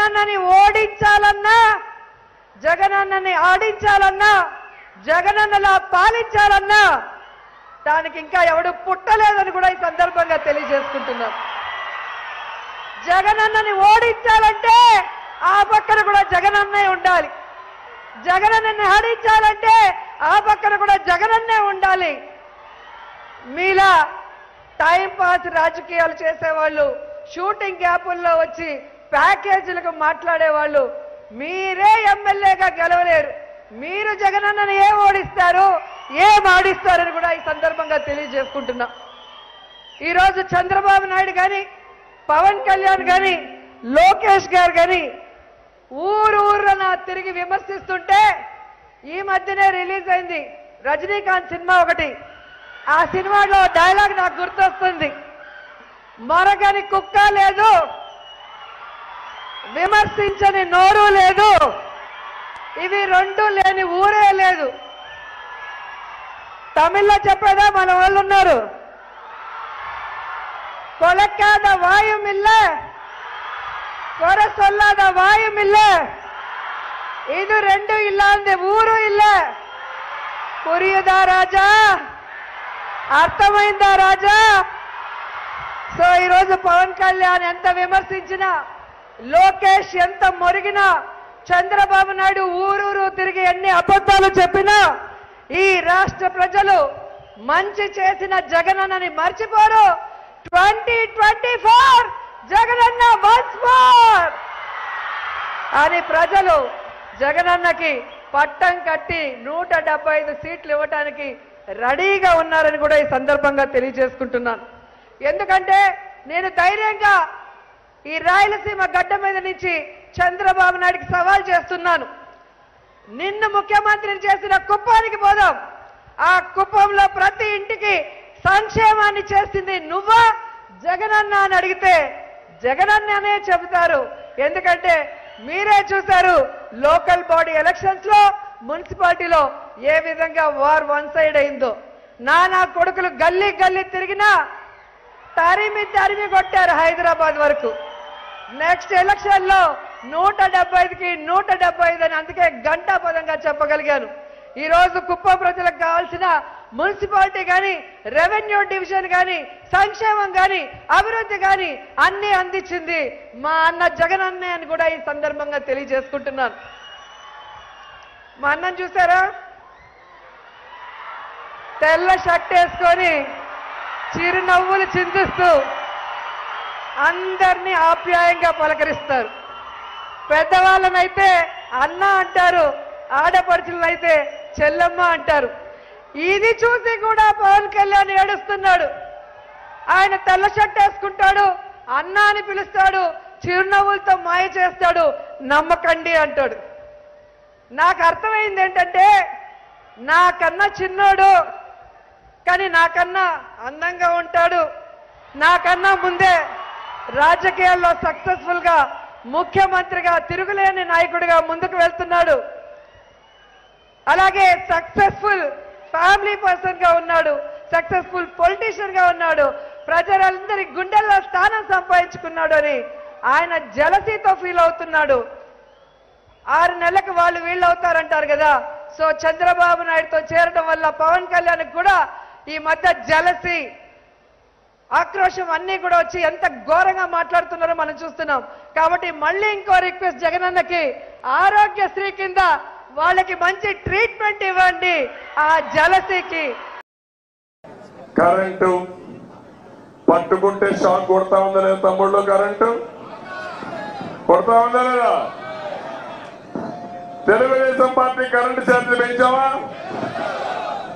జగనన్నని ఓడించాలన్నా జగనన్నని ఆడించాలన్నా జగనన్నలా పాలించాలన్నా దానికి ఇంకా ఎవడు పుట్టలేదని కూడా ఈ సందర్భంగా తెలియజేసుకుంటున్నాం. జగనన్నని ఓడించాలంటే ఆ పక్కన కూడా జగనన్నే ఉండాలి. జగనన్నని ఆడించాలంటే ఆ పక్కన కూడా జగనన్నే ఉండాలి. మీలా టైం పాస్ రాజకీయాలు చేసేవాళ్ళు షూటింగ్ గ్యాపుల్లో వచ్చి ప్యాకేజీలకు మాట్లాడేవాళ్ళు మీరే ఎమ్మెల్యేగా గెలవలేరు. మీరు జగనన్నను ఏం ఓడిస్తారు ఏం ఆడిస్తారని కూడా ఈ సందర్భంగా తెలియజేసుకుంటున్నా. ఈరోజు చంద్రబాబు నాయుడు కానీ పవన్ కళ్యాణ్ కానీ లోకేష్ గారు కానీ ఊరు ఊర్రన తిరిగి విమర్శిస్తుంటే ఈ మధ్యనే రిలీజ్ అయింది రజనీకాంత్ సినిమా ఒకటి. ఆ సినిమాలో డైలాగ్ నాకు గుర్తొస్తుంది. మరగని కుక్క లేదు విమర్శించని నోరు లేదు. ఇవి రెండు లేని ఊరే లేదు. తమిళ్ళో చెప్పేదా మన వాళ్ళు ఉన్నారు? కొలక్కాద వాయుమిల్ల కొర సొల్లాద ఇది రెండు ரெண்டும் இல்லாத ఊరు ఇల్లే. புரியுதா రాజా? అర్థమైందా రాజా? సో ఈరోజు పవన్ కళ్యాణ్ ఎంత విమర్శించినా లోకేష్ ఎంత మొరిగినా చంద్రబాబు నాయుడు ఊరూరు తిరిగి ఎన్ని అబద్ధాలు చెప్పినా ఈ రాష్ట్ర ప్రజలు మంచి చేసిన జగనన్నని మర్చిపోరు. Twenty twenty four Jagananna once more అని ప్రజలు జగనన్నకి పట్టం కట్టి నూట డెబ్బై ఐదు సీట్లు ఇవ్వటానికి రెడీగా ఉన్నారని కూడా ఈ సందర్భంగా తెలియజేసుకుంటున్నాను. ఎందుకంటే నేను ధైర్యంగా ఈ రాయలసీమ గడ్డ మీద నుంచి చంద్రబాబు నాయుడికి సవాల్ చేస్తున్నాను. నిన్ను ముఖ్యమంత్రిని చేసిన కుప్పానికి పోదాం. ఆ కుప్పంలో ప్రతి ఇంటికి సంక్షేమాన్ని చేసింది నువ్వా? జగనన్న అని అడిగితే జగనన్ననే చెబుతారు. ఎందుకంటే మీరే చూశారు లోకల్ బాడీ ఎలక్షన్స్లో మున్సిపాలిటీలో ఏ విధంగా వార్ వన్ సైడ్ అయిందో. నానా కొడుకులు గల్లీ గల్లీ తిరిగినా తరిమి తరిమి కొట్టారు హైదరాబాద్ వరకు. నెక్స్ట్ ఎలక్షన్లో నూట డెబ్బై ఐదుకి నూట డెబ్బై ఐదు అని అందుకే గంటా పదంగా చెప్పగలిగాను. ఈ రోజు కుప్పం ప్రజలకు కావాల్సిన మున్సిపాలిటీ కానీ రెవెన్యూ డివిజన్ కానీ సంక్షేమం కానీ అభివృద్ధి కానీ అన్ని అందించింది మా అన్న జగన్ అన్నే అని కూడా ఈ సందర్భంగా తెలియజేసుకుంటున్నాను. మా అన్నం చూసారా? తెల్ల షర్ట్ వేసుకొని చిరునవ్వులు చింతిస్తూ అందరినీ ఆప్యాయంగా పలకరిస్తారు. పెద్దవాళ్ళనైతే అన్న అంటారు ఆడపడుచులనైతే చెల్లమ్మ అంటారు. ఇది చూసి కూడా పవన్ కళ్యాణ్ ఏడుస్తున్నాడు. ఆయన తెల్ల షర్ట్ వేసుకుంటాడు అన్న అని పిలుస్తాడు చిరునవ్వులతో మాయ చేస్తాడు నమ్మకండి అంటాడు. నాకు అర్థమైంది ఏంటంటే నాకన్నా చిన్నోడు కానీ నాకన్నా అందంగా ఉంటాడు. నాకన్నా ముందే రాజకీయాల్లో సక్సెస్ఫుల్గా ముఖ్యమంత్రిగా తిరుగులేని నాయకుడిగా ముందుకు వెళ్తున్నాడు. అలాగే సక్సెస్ఫుల్ ఫ్యామిలీ పర్సన్గా ఉన్నాడు. సక్సెస్ఫుల్ పొలిటీషియన్గా ఉన్నాడు. ప్రజలందరి గుండెల్లో స్థానం సంపాదించుకున్నాడు అని ఆయన జలసీతో ఫీల్ అవుతున్నాడు. ఆరు నెలలకు వాళ్ళు వీళ్ళు అవుతారంటారు కదా. సో చంద్రబాబు నాయుడుతో చేరడం వల్ల పవన్ కళ్యాణ్ కూడా ఈ మధ్య జలసి ఆక్రోషం అన్ని కూడా వచ్చి ఎంత ఘోరంగా మాట్లాడుతున్నారో మనం చూస్తున్నాం. కాబట్టి మళ్ళీ ఇంకో రిక్వెస్ట్ జగనన్నకి ఆరోగ్యశ్రీ కింద వాళ్ళకి మంచి ట్రీట్మెంట్ ఇవ్వండి ఆ జలసికి. కరెంటు పట్టుకుంటే షాక్ కొడతా ఉందా లేదా తమ్ముళ్ళు కరెంటు? కొడతా ఉందా లేదా? తెలుగుదేశం పార్టీ కరెంటు ఛార్జీలు పెంచావా?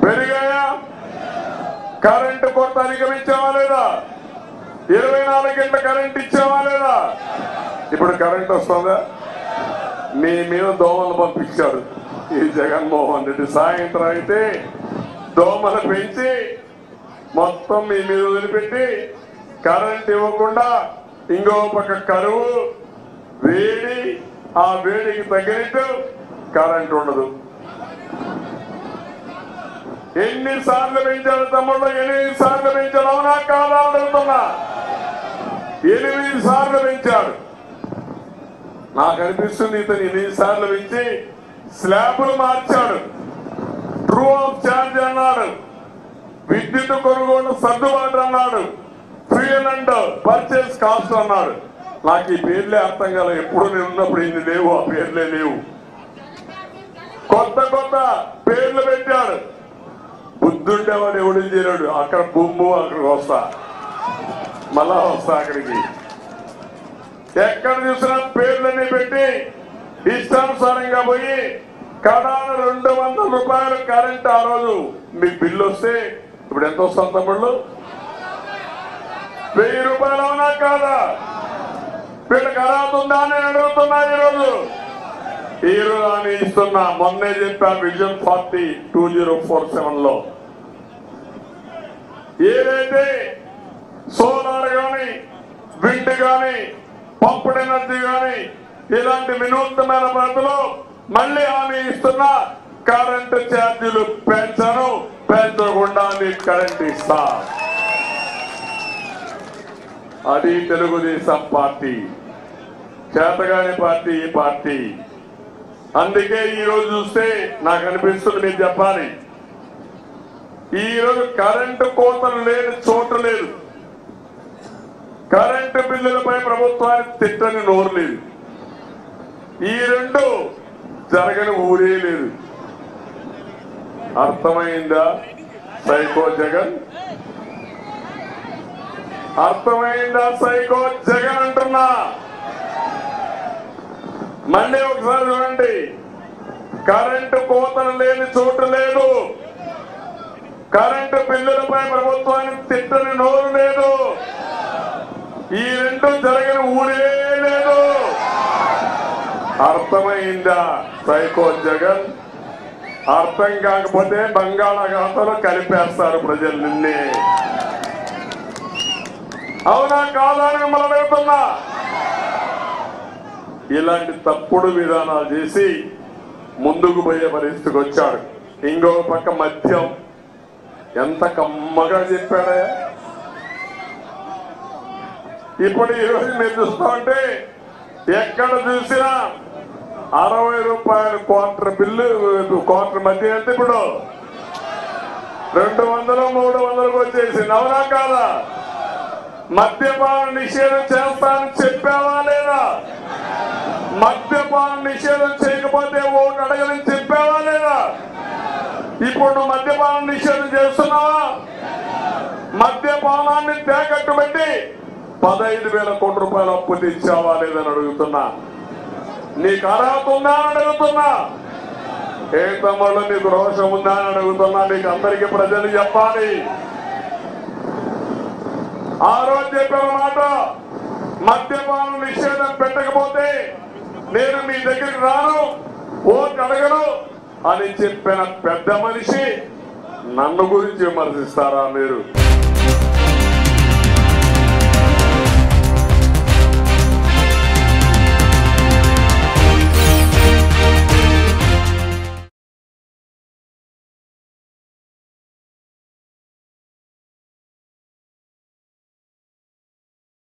పెరిగాయా? కరెంటు కొరత అధిగమించావా లేదా? ఇరవై నాలుగు గంటల కరెంట్ ఇచ్చావా లేదా? ఇప్పుడు కరెంట్ వస్తుందా? మీ మీద దోమలు పంపించారు ఈ జగన్మోహన్ రెడ్డి. సాయంత్రం అయితే దోమలు పెంచి మొత్తం మీ మీద వదిలిపెట్టి కరెంట్ ఇవ్వకుండా ఇంకో పక్క కరువు వేడి ఆ వేడికి తగినట్టు కరెంట్ ఉండదు. ఎన్ని సార్లు పెంచాడు తమ్ముళ్ళు ఎనిమిది సార్లు పెంచాడు అవునా కాదా అడుగుతున్నా. ఎనిమిది సార్లు పెంచాడు నాకు అనిపిస్తుంది ఇతను ఎన్నిసార్లు పెంచి స్లాబులు మార్చాడు. ట్రూ ఆఫ్ ఛార్జ్ అన్నాడు. విద్యుత్ కొనుగోలు సర్దుబాటు అన్నాడు. ఫ్యూయల్ అండ్ పర్చేస్ కాస్ట్ అన్నాడు. నాకు ఈ పేర్లే అర్థం కాల. ఎప్పుడు నేను ఉన్నప్పుడు ఇన్ని లేవు ఆ పేర్లే లేవు. కొత్త కొత్త పేర్లు పెట్టాడు. బుద్ధుండేవాడు ఎవడు చేయలేడు. అక్కడ బొమ్ము అక్కడికి వస్తా. మళ్ళా వస్తా అక్కడికి. ఎక్కడ చూసినా పేర్లన్నీ పెట్టి ఇష్టానుసారంగా పోయి కడాన రెండు వందల రూపాయలు కరెంట్ ఆ రోజు. మీకు బిల్లు వస్తే ఇప్పుడు ఎంత వస్తుంది తమ్ముళ్ళు? వెయ్యి రూపాయలు అవునా కాదా? వీళ్ళకి అర్హత ఉందా అని అడుగుతున్నా ఈరోజు. ఈ రోజు అని ఇస్తున్నా. మొన్నే చెప్పా vision forty two zero four సెవెన్లో ఏదైతే సోలార్ కానీ విండ్ కానీ పంపుడ్ ఎనర్జీ కానీ ఇలాంటి వినూత్నమైన పద్ధతిలో మళ్ళీ హామీ ఇస్తున్న కరెంటు ఛార్జీలు పెంచను పెంచకుండా మీకు కరెంట్ ఇస్తా. అది తెలుగుదేశం పార్టీ చేతగాని పార్టీ ఈ పార్టీ. అందుకే ఈ రోజు చూస్తే నాకు అనిపిస్తుంది మీరు చెప్పాలి. ఈ కరెంటు కోతలు లేని చోటు లేదు. కరెంటు బిల్లులపై ప్రభుత్వానికి తిట్టని నోరు లేదు. ఈ రెండు జరగని ఊరే లేదు. అర్థమైందా సైకో జగన్? అర్థమైందా సైకో జగన్ అంటున్నా? మళ్ళీ ఒకసారి చూడండి. కరెంటు కోతలు లేని చోటు లేదు. కరెంటు బిల్లులపై ప్రభుత్వానికి తిట్టని నోరు లేదు. ఈ రెండు జరిగిన ఊరే లేదు. అర్థమైందా? సైకో జగన్? అర్థం కాకపోతే బంగాళాఖాతంలో కలిపేస్తారు ప్రజలు అవునా కాదా అని మిమ్మల్ని అడుగుతున్నా. ఇలాంటి తప్పుడు విధానాలు చేసి ముందుకు పోయే పరిస్థితికి వచ్చాడు. ఇంకో పక్క మద్యం ఎంత కమ్మగా చెప్పాడే. ఇప్పుడు ఈ రోజు మీరు చూస్తా ఉంటే ఎక్కడ చూసినా అరవై రూపాయల క్వార్టర్ బిల్లు క్వార్టర్ మధ్య ఎంత ఇప్పుడు? రెండు వందలు మూడు వందలకు వచ్చేసింది. అవునా కాదా? మద్యపాన నిషేధం చేస్తానని చెప్పావా లేదా? మద్యపాన నిషేధం చేయకపోతే ఓటు అడగని చెప్పావా లేదా? ఇప్పుడు నువ్వు మద్యపానం నిషేధం చేస్తున్నావా మద్యపానాన్ని తేకట్టు పెట్టి పదహైదు వేల కోట్ల రూపాయలు అప్పు తెచ్చావా లేదని అడుగుతున్నా. నీకు అర్హత ఉందా అని అడుగుతున్నా. ఏ తమ్ముళ్ళు నీకు రోషం ఉందా అని అడుగుతున్నా. నీకు అందరికీ ప్రజలు చెప్పాలి. ఆ రోజు చెప్పిన మాట మద్యపానం నిషేధం పెట్టకపోతే నేను మీ దగ్గరికి రాను ఓటు అడగను. అని చెప్పిన పెద్ద మనిషి నన్ను గురించి విమర్శిస్తారా మీరు?